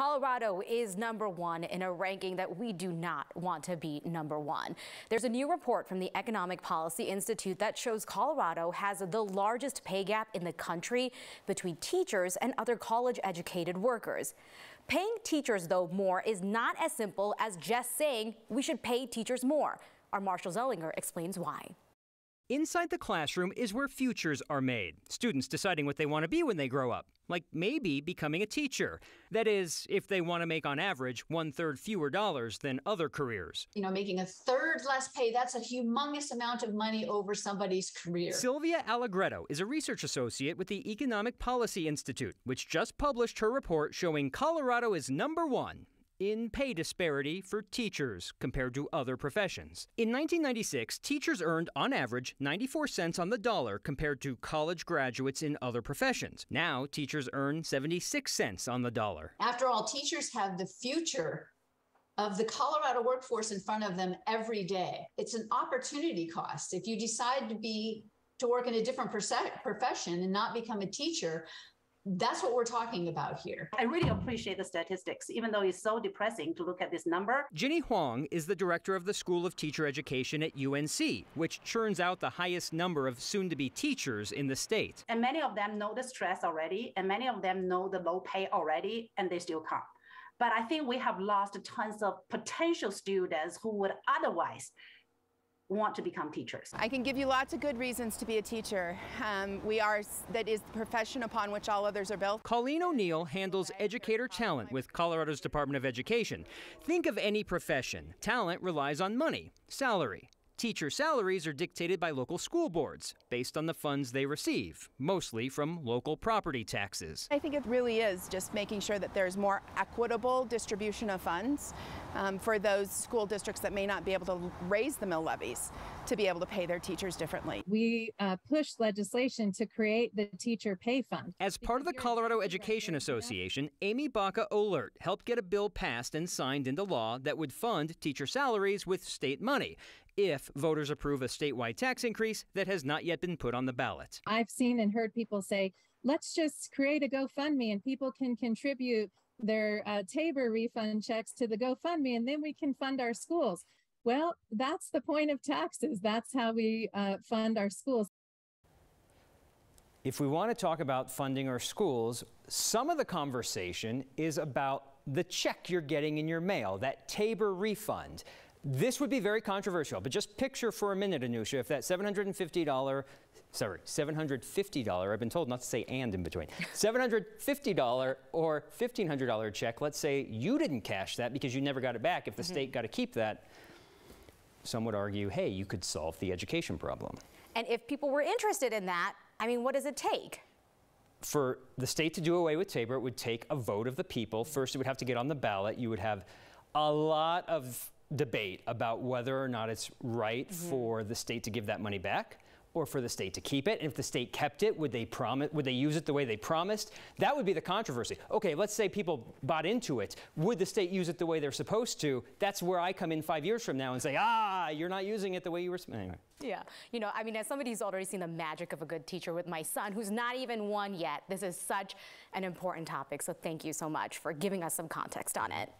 Colorado is number one in a ranking that we do not want to be number one. There's a new report from the Economic Policy Institute that shows Colorado has the largest pay gap in the country between teachers and other college educated workers. Paying teachers, though, more is not as simple as just saying we should pay teachers more. Our Marshall Zelinger explains why. Inside the classroom is where futures are made. Students deciding what they want to be when they grow up, like maybe becoming a teacher. That is, if they want to make on average one third fewer dollars than other careers. You know, making a third less pay, that's a humongous amount of money over somebody's career. Sylvia Allegretto is a research associate with the Economic Policy Institute, which just published her report showing Colorado is number one in pay disparity for teachers compared to other professions. In 1996, teachers earned on average 94 cents on the dollar compared to college graduates in other professions. Now, teachers earn 76 cents on the dollar. After all, teachers have the future of the Colorado workforce in front of them every day. It's an opportunity cost. If you decide to be to work in a different profession and not become a teacher, that's what we're talking about here. I really appreciate the statistics, even though it's so depressing to look at this number. Ginny Huang is the director of the School of Teacher Education at UNC, which churns out the highest number of soon to be teachers in the state. And many of them know the stress already, and many of them know the low pay already, and they still come. But I think we have lost tons of potential students who would otherwise want to become teachers. I can give you lots of good reasons to be a teacher. Um, we are, that is the profession upon which all others are built. Colleen O'Neill handles educator talent with Colorado's Department of Education. Think of any profession. Talent relies on money, salary. Teacher salaries are dictated by local school boards based on the funds they receive, mostly from local property taxes. I think it really is just making sure that there's more equitable distribution of funds um, for those school districts that may not be able to raise the mill levies to be able to pay their teachers differently. We uh, pushed legislation to create the teacher pay fund. As part of the Colorado Education Association, Amie Baca-Oehlert helped get a bill passed and signed into law that would fund teacher salaries with state money if voters approve a statewide tax increase that has not yet been put on the ballot. I've seen and heard people say, let's just create a GoFundMe and people can contribute their uh, TABOR refund checks to the GoFundMe and then we can fund our schools. Well, that's the point of taxes. That's how we uh, fund our schools. If we want to talk about funding our schools, some of the conversation is about the check you're getting in your mail, that TABOR refund. This would be very controversial, but just picture for a minute, Anusha, if that $750, sorry, $750, I've been told not to say and in between, $750 or $1,500 check, let's say you didn't cash that because you never got it back. If the mm -hmm. state got to keep that, some would argue, hey, you could solve the education problem. And if people were interested in that, I mean, what does it take? For the state to do away with TABOR, it would take a vote of the people. First, it would have to get on the ballot. You would have a lot of debate about whether or not it's right mm -hmm. for the state to give that money back or for the state to keep it. And if the state kept it, would they promise would they use it the way they promised? That would be the controversy. Okay, let's say people bought into it. Would the state use it the way they're supposed to? That's where I come in five years from now and say, ah, you're not using it the way you were anyway. Yeah, you know, I mean, as somebody who's already seen the magic of a good teacher with my son, who's not even one yet, this is such an important topic. So thank you so much for giving us some context on it.